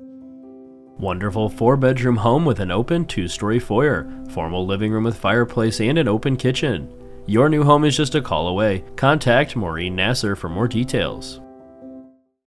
Wonderful four bedroom home with an open two story foyer, formal living room with fireplace, and an open kitchen. Your new home is just a call away. Contact Maureen Nasser for more details.